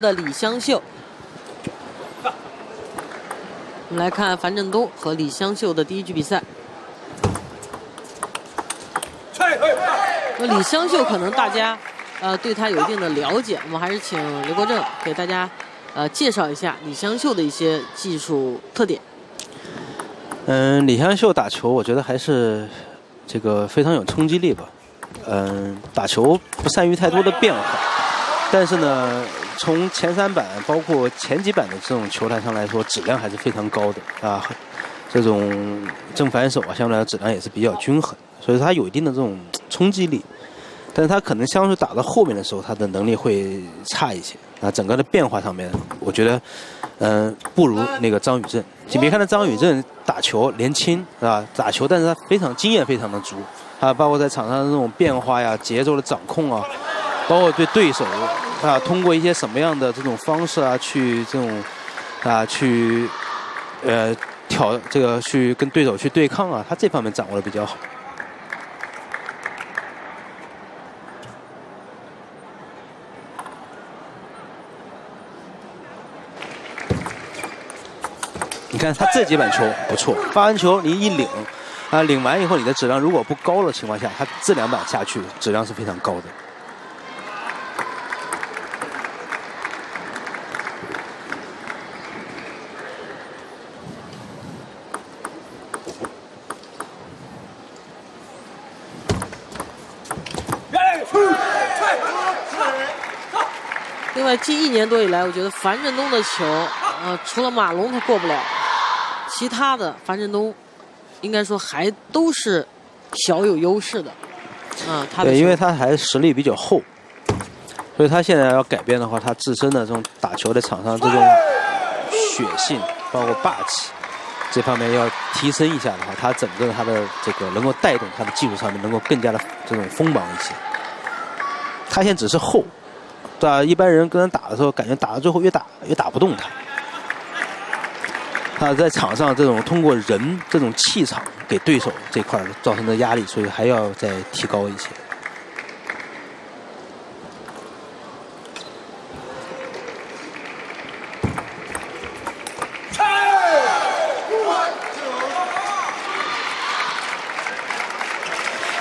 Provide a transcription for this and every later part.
的李湘秀。我们来看樊振东和李湘秀的第一局比赛。那李湘秀可能大家呃对他有一定的了解，我们还是请刘国正给大家呃介绍一下李湘秀的一些技术特点。嗯，李湘秀打球，我觉得还是这个非常有冲击力吧。嗯，打球不善于太多的变化，但是呢。从前三板包括前几板的这种球台上来说，质量还是非常高的啊。这种正反手啊，相对来说质量也是比较均衡，所以它有一定的这种冲击力。但是它可能相对打到后面的时候，它的能力会差一些啊。整个的变化上面，我觉得嗯不如那个张宇正。你别看他张宇正打球年轻是吧？打球，但是他非常经验非常的足啊，包括在场上的这种变化呀、节奏的掌控啊，包括对对手。啊，通过一些什么样的这种方式啊，去这种啊，去呃挑这个去跟对手去对抗啊，他这方面掌握的比较好。你看他这几板球不错，发完球你一领啊，领完以后你的质量如果不高的情况下，他这两板下去质量是非常高的。另外，近一年多以来，我觉得樊振东的球，呃，除了马龙他过不了，其他的樊振东应该说还都是小有优势的。嗯，他对，因为他还实力比较厚，所以他现在要改变的话，他自身的这种打球的场上这种血性，包括霸气这方面要提升一下的话，他整个他的这个能够带动他的技术上面能够更加的这种锋芒一些。他现在只是厚。对啊？一般人跟人打的时候，感觉打到最后越打越打不动他。他在场上这种通过人这种气场给对手这块造成的压力，所以还要再提高一些。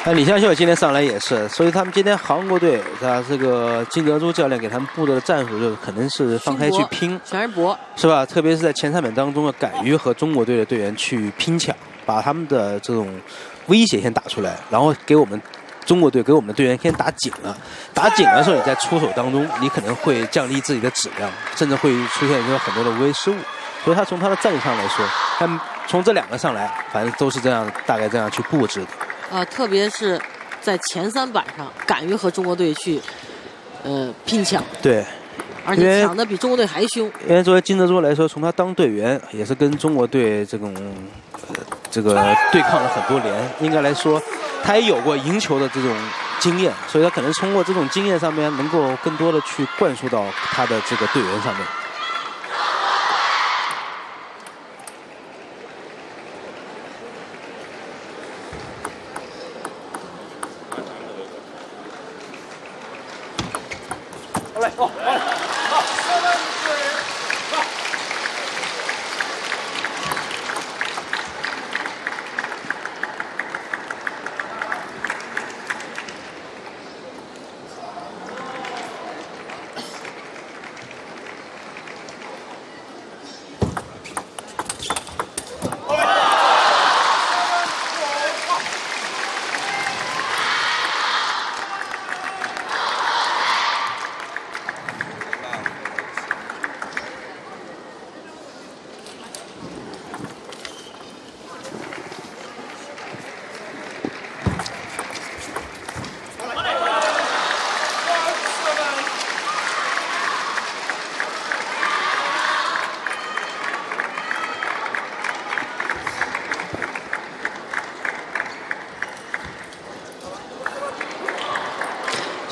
那李湘秀今天上来也是，所以他们今天韩国队啊，这个金德洙教练给他们布置的战术就是可能是放开去拼，全是搏，是吧？特别是在前三板当中，敢于和中国队的队员去拼抢，把他们的这种威胁先打出来，然后给我们中国队给我们的队员先打紧了。打紧的时候，你在出手当中，你可能会降低自己的质量，甚至会出现一个很多的无谓失误。所以他从他的战术上来说，他从这两个上来，反正都是这样，大概这样去布置的。呃，特别是在前三板上，敢于和中国队去呃拼抢，对，而且抢的比中国队还凶。因为作为金泽洙来说，从他当队员也是跟中国队这种这个对抗了很多年，应该来说他也有过赢球的这种经验，所以他可能通过这种经验上面，能够更多的去灌输到他的这个队员上面。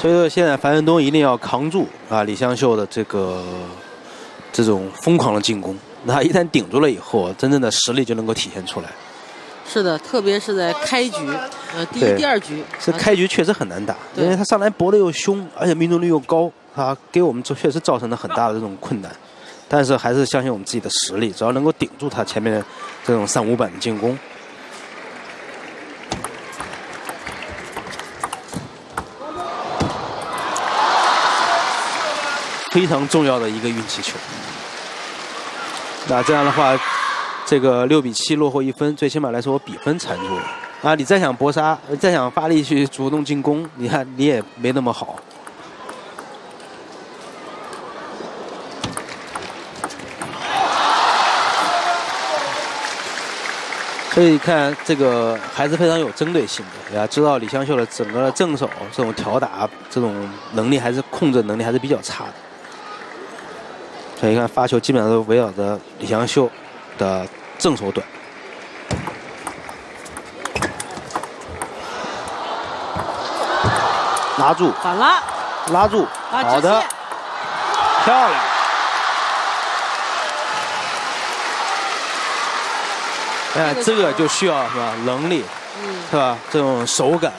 所以说，现在樊振东一定要扛住啊！李湘秀的这个这种疯狂的进攻，那一旦顶住了以后，真正的实力就能够体现出来。是的，特别是在开局，呃，第一、第二局，这开局确实很难打，因为他上来搏的又凶，而且命中率又高，他给我们这确实造成了很大的这种困难。但是还是相信我们自己的实力，只要能够顶住他前面这种三五板的进攻，非常重要的一个运气球。那这样的话，这个六比七落后一分，最起码来说我比分缠住了。啊，你再想搏杀，再想发力去主动进攻，你看你也没那么好。所以看这个还是非常有针对性的，呀，知道李湘秀的整个的正手这种挑打这种能力还是控制能力还是比较差的。所以你看发球基本上都围绕着李湘秀的正手短，拉住，反拉，拉住，好的，漂亮。哎，这个就需要是吧？能力，是吧？这种手感，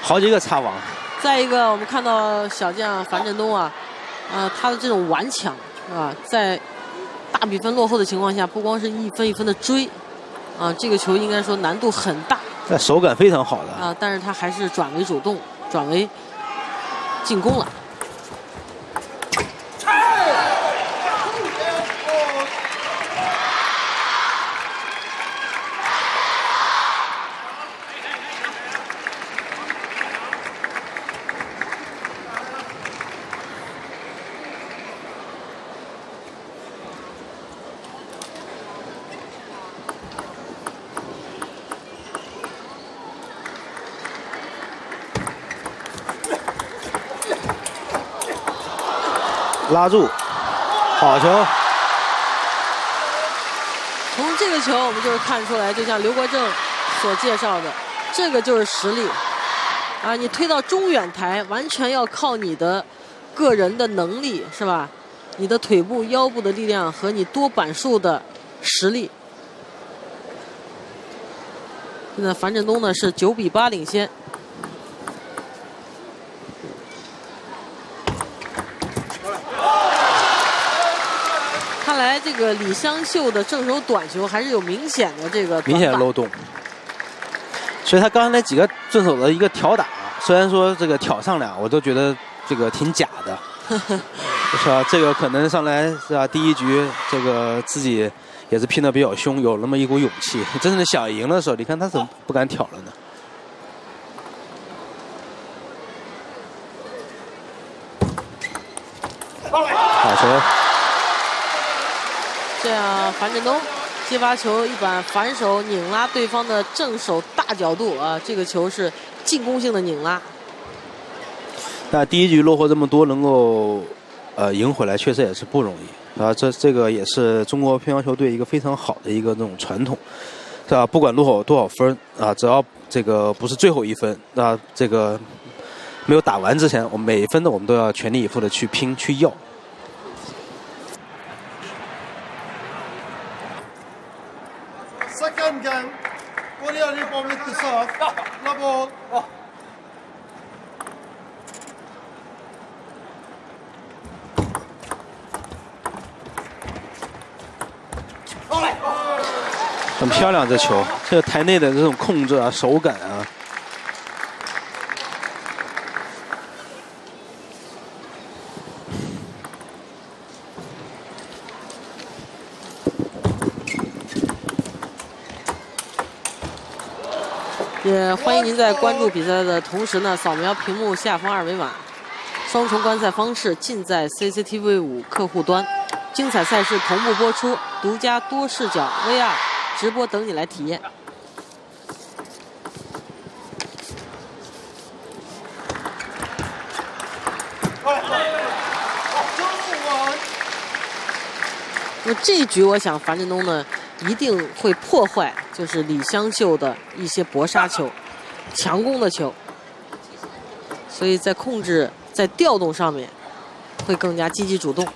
好几个擦网。再一个，我们看到小将樊振东啊，呃，他的这种顽强，是吧？在大比分落后的情况下，不光是一分一分的追，啊，这个球应该说难度很大。但手感非常好的。啊，但是他还是转为主动，转为进攻了。拉住，好球！从这个球我们就是看出来，就像刘国正所介绍的，这个就是实力啊！你推到中远台，完全要靠你的个人的能力，是吧？你的腿部、腰部的力量和你多板数的实力。现在樊振东呢是九比八领先。这个李湘秀的正手短球还是有明显的这个明显漏洞，所以他刚才那几个正手的一个挑打，虽然说这个挑上两，我都觉得这个挺假的，是吧？这个可能上来是吧？第一局这个自己也是拼的比较凶，有那么一股勇气。真正想赢的时候，你看他怎么不敢挑了呢？好球。这样，樊振东接发球，一板反手拧拉对方的正手大角度啊！这个球是进攻性的拧拉。那第一局落后这么多，能够呃赢回来，确实也是不容易啊！这这个也是中国乒乓球队一个非常好的一个那种传统，是吧？不管落后多少分啊，只要这个不是最后一分，那这个没有打完之前，我们每一分的我们都要全力以赴的去拼去要。很漂亮，这球，这个台内的这种控制啊，手感啊。也欢迎您在关注比赛的同时呢，扫描屏幕下方二维码。双重观赛方式尽在 CCTV 五客户端，精彩赛事同步播出，独家多视角 VR 直播等你来体验。那这一局，我想樊振东呢一定会破坏，就是李湘秀的一些搏杀球、强攻的球，所以在控制。在调动上面会更加积极主动。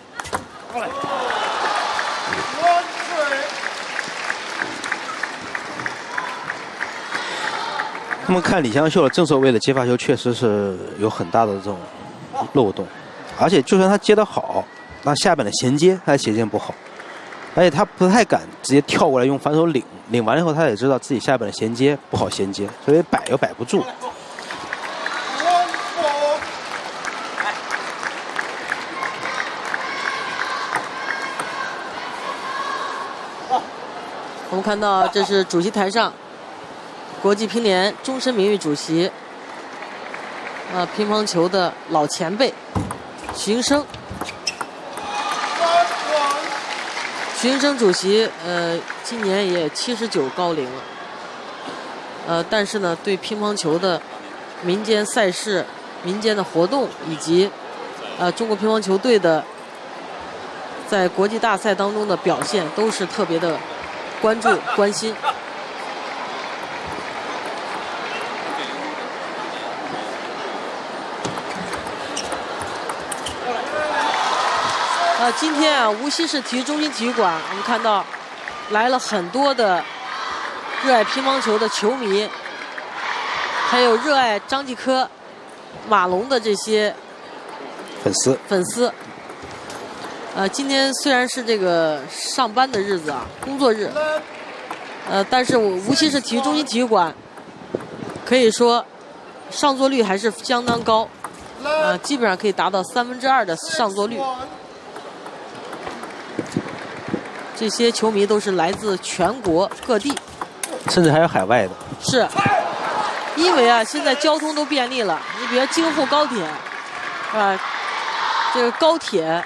那么看李湘秀的正手位的接发球，确实是有很大的这种漏洞。而且就算他接得好，那下边的衔接他衔接不好，而且他不太敢直接跳过来用反手领，领完了以后他也知道自己下边的衔接不好衔接，所以摆又摆不住。我们看到这是主席台上，国际乒联终身名誉主席，呃，乒乓球的老前辈徐英生。徐英生主席，呃，今年也七十九高龄了，呃，但是呢，对乒乓球的民间赛事、民间的活动以及呃中国乒乓球队的在国际大赛当中的表现，都是特别的。关注关心。今天啊，无锡市体育中心体育馆，我们看到来了很多的热爱乒乓球的球迷，还有热爱张继科、马龙的这些粉丝。粉丝。呃，今天虽然是这个上班的日子啊，工作日，呃，但是我无锡市体育中心体育馆可以说上座率还是相当高，呃，基本上可以达到三分之二的上座率。这些球迷都是来自全国各地，甚至还有海外的。是，因为啊，现在交通都便利了，你比如京沪高铁，是吧？这个高铁。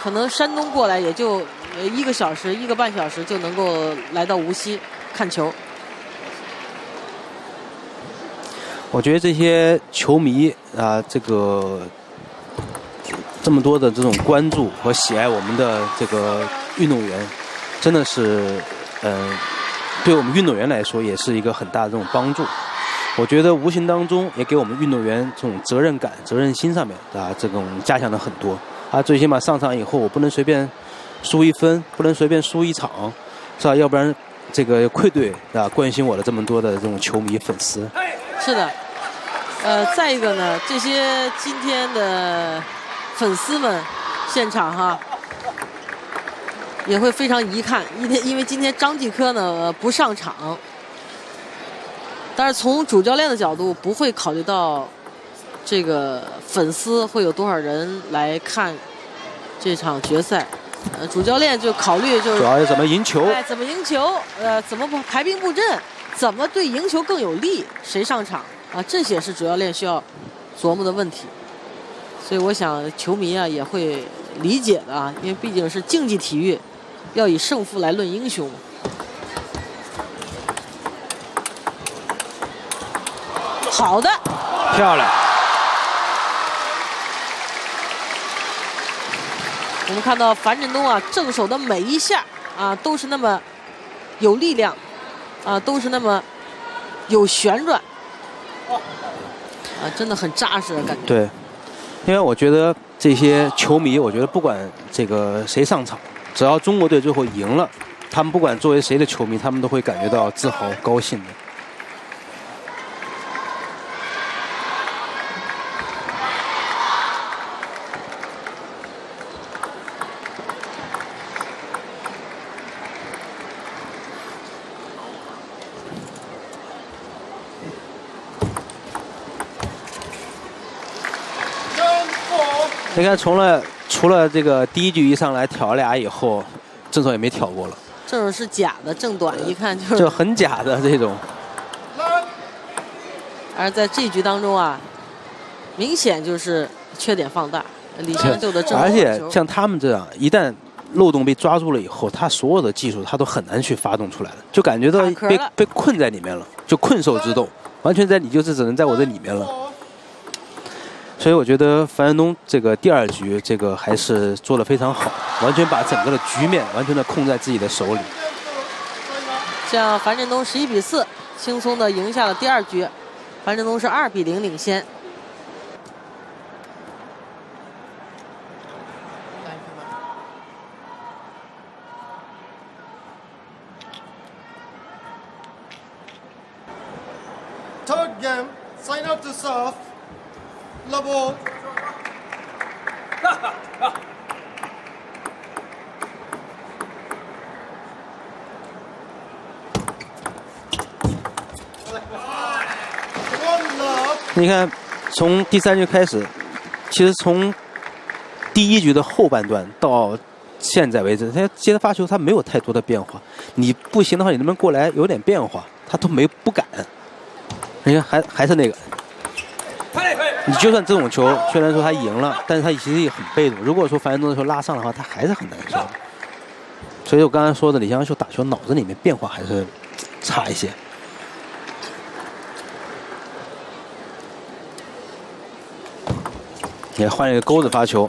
可能山东过来也就一个小时、一个半小时就能够来到无锡看球。我觉得这些球迷啊，这个这么多的这种关注和喜爱我们的这个运动员，真的是嗯，对我们运动员来说也是一个很大的这种帮助。我觉得无形当中也给我们运动员这种责任感、责任心上面啊，这种加强了很多。啊，最起码上场以后，我不能随便输一分，不能随便输一场，是吧？要不然这个愧对啊，关心我的这么多的这种球迷粉丝。是的，呃，再一个呢，这些今天的粉丝们现场哈，也会非常遗憾，因为因为今天张继科呢不上场，但是从主教练的角度不会考虑到。这个粉丝会有多少人来看这场决赛？呃，主教练就考虑就是主要是怎么赢球？哎，怎么赢球？呃，怎么排兵布阵？怎么对赢球更有利？谁上场？啊，这些是主教练需要琢磨的问题。所以我想球迷啊也会理解的啊，因为毕竟是竞技体育，要以胜负来论英雄。好的，漂亮。我们看到樊振东啊，正手的每一下啊，都是那么有力量，啊，都是那么有旋转，啊，真的很扎实的感觉。对，因为我觉得这些球迷，我觉得不管这个谁上场，只要中国队最后赢了，他们不管作为谁的球迷，他们都会感觉到自豪、高兴的。你看，从了除了这个第一局一上来挑俩以后，正手也没挑过了。正手是假的，正短一看就是。就很假的这种。而在这局当中啊，明显就是缺点放大。李湘秀的正而且像他们这样，一旦漏洞被抓住了以后，他所有的技术他都很难去发动出来了，就感觉到被被困在里面了，就困兽之斗，完全在你就是只能在我这里面了。所以我觉得樊振东这个第二局这个还是做的非常好，完全把整个的局面完全的控在自己的手里。这样樊振东十一比四轻松的赢下了第二局，樊振东是二比零领先。Third game, sign up to serve. 了不？你看，从第三局开始，其实从第一局的后半段到现在为止，他接着发球，他没有太多的变化。你不行的话，你能不能过来有点变化？他都没不敢。你看，还还是那个。你就算这种球，虽然说他赢了，但是他其实也很被动。如果说樊振东的球拉上的话，他还是很难受。所以我刚才说的，李湘秀打球脑子里面变化还是差一些。也换一个钩子发球。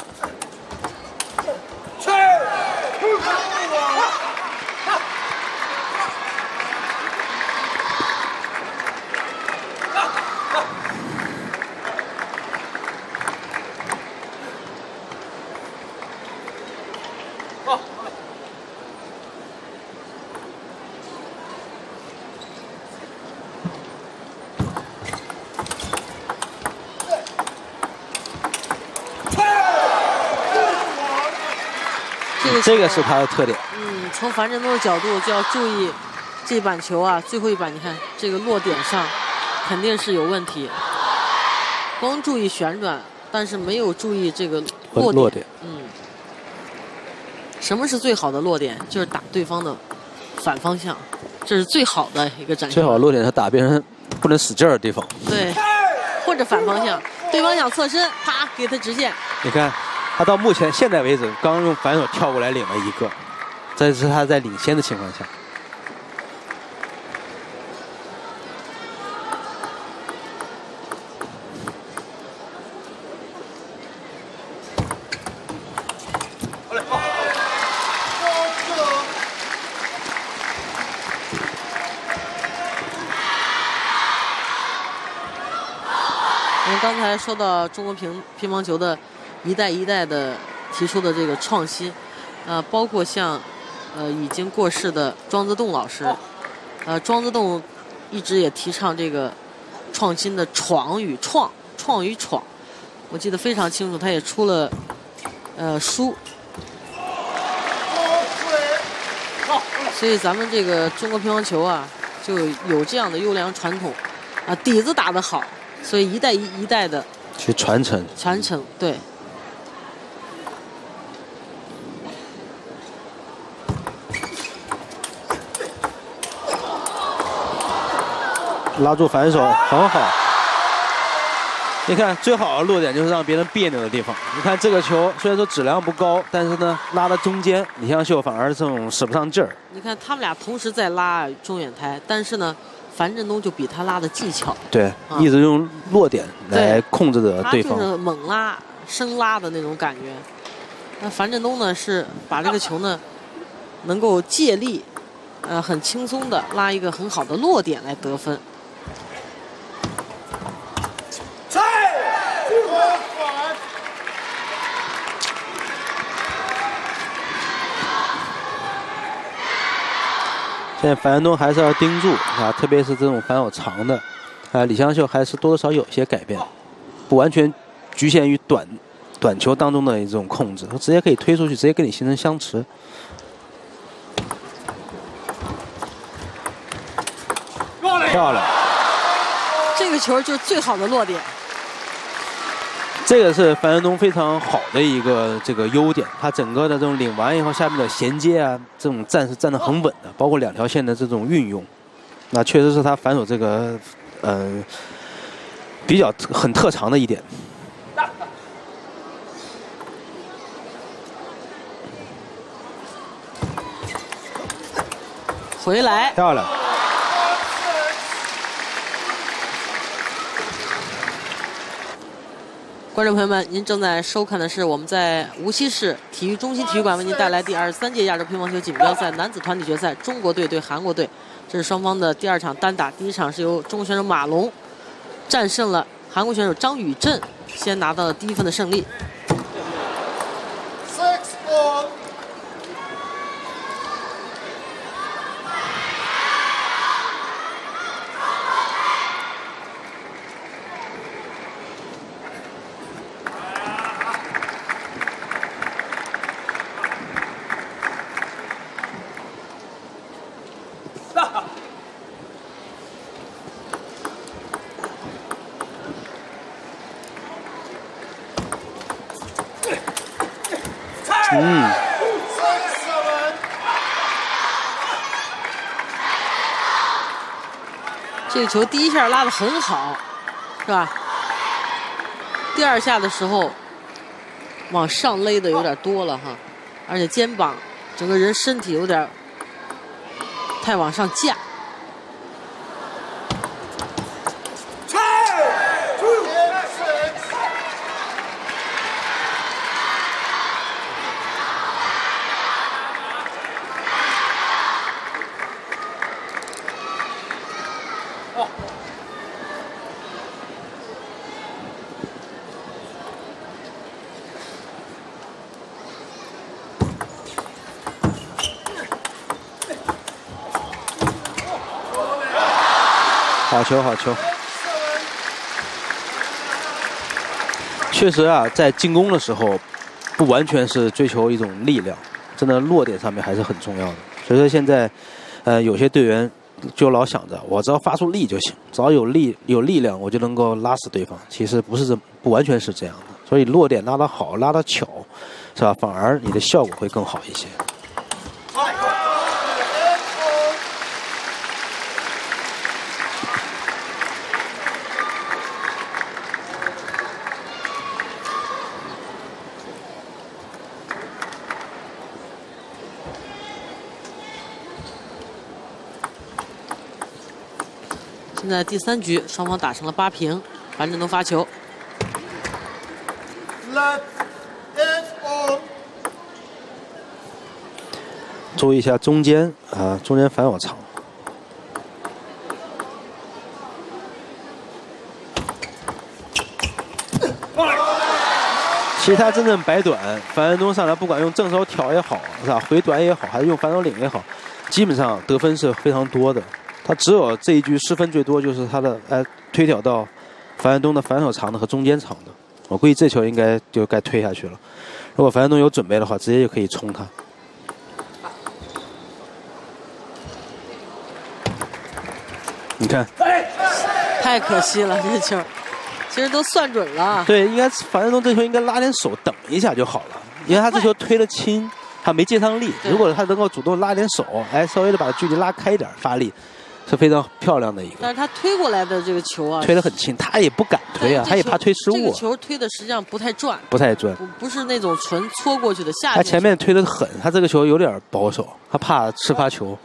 这个是他的特点。嗯，从樊振东的角度就要注意这板球啊，最后一板，你看这个落点上肯定是有问题。光注意旋转，但是没有注意这个落落点。嗯，什么是最好的落点？就是打对方的反方向，这是最好的一个展现。最好的落点是打别人不能使劲的地方。对，或者反方向，对方想侧身，啪给他直线。你看。他到目前现在为止，刚用反手跳过来领了一个，这是他在领先的情况下。我们刚才说到中国乒乒乓球的。一代一代的提出的这个创新，呃，包括像呃已经过世的庄则栋老师，呃，庄则栋一直也提倡这个创新的闯与创，创与闯，我记得非常清楚，他也出了呃书。所以咱们这个中国乒乓球啊，就有这样的优良传统，啊，底子打得好，所以一代一一代的去传承，传承对。拉住反手很好，你看最好的落点就是让别人别扭的地方。你看这个球虽然说质量不高，但是呢拉到中间，李湘秀反而这种使不上劲儿。你看他们俩同时在拉中远台，但是呢樊振东就比他拉的技巧。对，一直用落点来控制着对方。他就是猛拉、生拉的那种感觉。那樊振东呢是把这个球呢能够借力，呃很轻松的拉一个很好的落点来得分。现在樊振东还是要盯住啊，特别是这种反手长的，啊，李湘秀还是多多少有一些改变，不完全局限于短短球当中的一种控制，他直接可以推出去，直接跟你形成相持。漂亮！这个球就是最好的落点。这个是樊振东非常好的一个这个优点，他整个的这种领完以后下面的衔接啊，这种站是站得很稳的，包括两条线的这种运用，那确实是他反手这个嗯比较很特长的一点。回来，漂亮。观众朋友们，您正在收看的是我们在无锡市体育中心体育馆为您带来第二十三届亚洲乒乓球锦标赛男子团体决赛，中国队对韩国队。这是双方的第二场单打，第一场是由中国选手马龙战胜了韩国选手张宇镇，先拿到了第一分的胜利。这球第一下拉的很好，是吧？第二下的时候往上勒的有点多了哈，而且肩膀整个人身体有点太往上架。球，好球！确实啊，在进攻的时候，不完全是追求一种力量，真的落点上面还是很重要的。所以说现在，呃，有些队员就老想着，我只要发出力就行，只要有力有力量，我就能够拉死对方。其实不是这，不完全是这样的。所以落点拉得好，拉得巧，是吧？反而你的效果会更好一些。现在第三局，双方打成了八平，樊振东发球。注意一下中间啊，中间反手长。其他真正摆短，樊振东上来不管用正手挑也好，是吧？回短也好，还是用反手领也好，基本上得分是非常多的。他只有这一局失分最多，就是他的哎推挑到樊振东的反手长的和中间长的。我估计这球应该就该推下去了。如果樊振东有准备的话，直接就可以冲他。你看，太可惜了，这球其实都算准了。对，应该樊振东这球应该拉点手等一下就好了，因为他这球推的轻，他没接上力。如果他能够主动拉点手，哎，稍微的把距离拉开一点发力。是非常漂亮的一个，但是他推过来的这个球啊，推得很轻，他也不敢推啊，他也怕推失误。这个球推的实际上不太转，不太转，不不是那种纯搓过去的下。他前面推的狠，他这个球有点保守，他怕吃发球。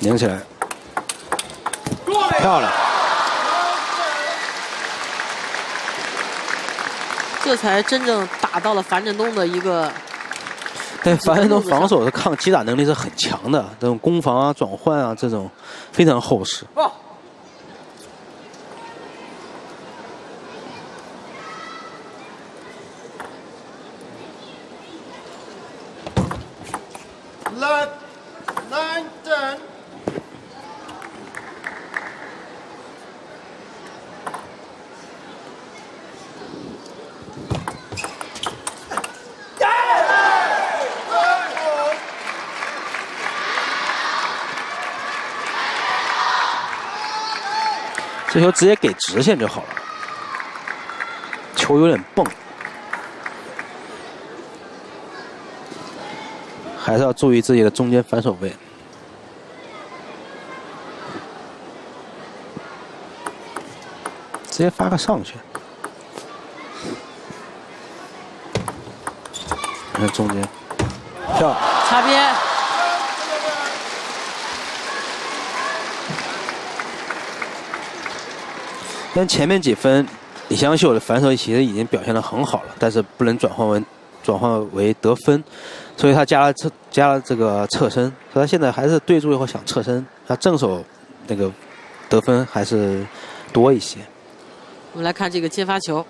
拧起来，漂亮。这才真正打到了樊振东的一个。对，樊振东防守的抗击打能力是很强的，这种攻防啊、转换啊，这种非常厚实。这球直接给直线就好了，球有点蹦，还是要注意自己的中间反手位，直接发个上去，看中间，跳，擦边。但前面几分，李湘秀的反手其实已经表现的很好了，但是不能转换为转换为得分，所以他加了侧加了这个侧身，所以他现在还是对住以后想侧身，他正手那个得分还是多一些。我们来看这个接发球，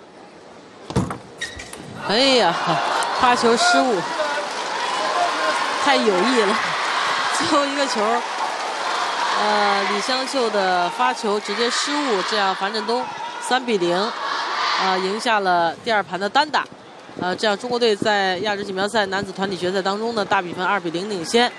哎呀，发球失误，太有意了，最后一个球。呃，李湘秀的发球直接失误，这样樊振东三比零，呃，赢下了第二盘的单打，呃，这样中国队在亚洲锦标赛男子团体决赛当中呢，大比分二比零领先。